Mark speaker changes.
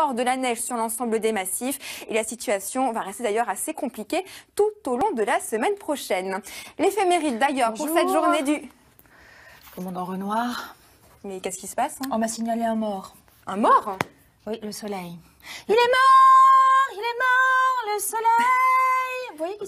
Speaker 1: encore de la neige sur l'ensemble des massifs. Et la situation va rester d'ailleurs assez compliquée tout au long de la semaine prochaine. L'éphéméride d'ailleurs pour cette journée du...
Speaker 2: Commandant Renoir,
Speaker 1: Mais qu'est-ce qui se passe hein?
Speaker 2: On m'a signalé un mort.
Speaker 1: Un mort?
Speaker 2: Oui, le soleil. Il est mort! Il est mort, le soleil! Vous voyez qui